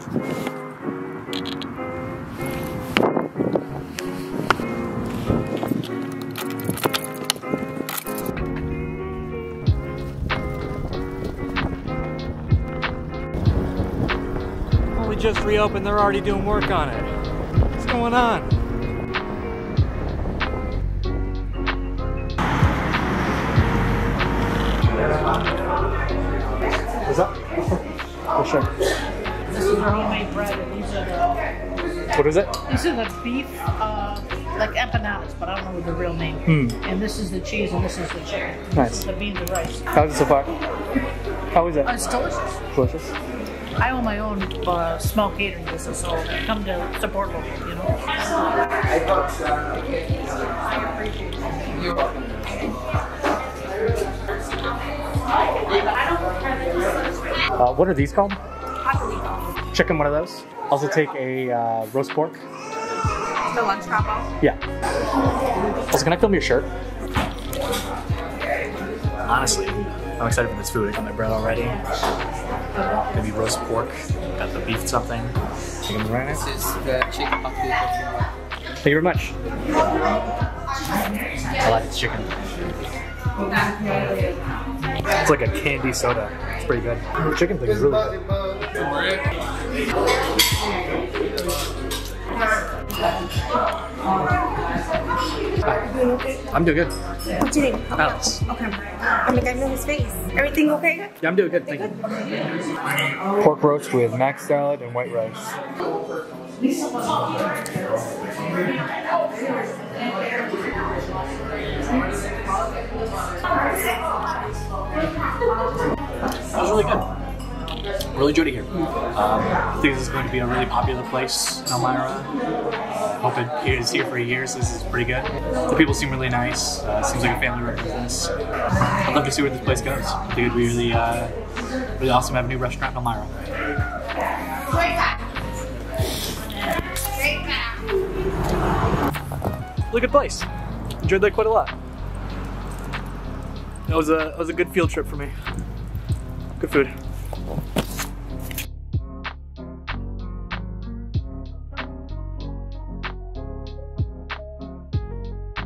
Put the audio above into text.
Only just reopened, they're already doing work on it. What's going on? What's up? For sure. This is our homemade bread, and these are the What is it? these are the beef, uh, like empanadas, but I don't know what the real name. Hmm. And this is the cheese, and this is the chicken. Nice. This is the beans and rice. How's it so far? How is it? Oh, it's delicious. Delicious. I own my own uh, small catering business, so come to support local. You know. I thought so. I appreciate it. You're welcome. Uh, what are these called? Chicken, one of those. Also take a uh, roast pork. The lunch combo. Yeah. Also, can I film your shirt? Honestly, I'm excited for this food. I got my bread already. Maybe roast pork. Got the beef something. Chicken right now. This is the chicken bucket. Thank you very much. I like this chicken. It's like a candy soda. It's pretty good. The chicken thing is really good. Ah, I'm doing good. What's your name? Alex. Okay. Oh my god, know his face. Everything okay? Yeah, I'm doing good. Thank you. Pork roast with mac salad and white rice. It was really good. Really it here. Um, I think this is going to be a really popular place in Elmira. Hope it is here for years. This is pretty good. The people seem really nice. Uh, seems like a family-run business. I'd love to see where this place goes. I think it'd be really, uh, really awesome to have a new restaurant in Elmira. Really good place. Enjoyed that quite a lot. That was a that was a good field trip for me. Good food.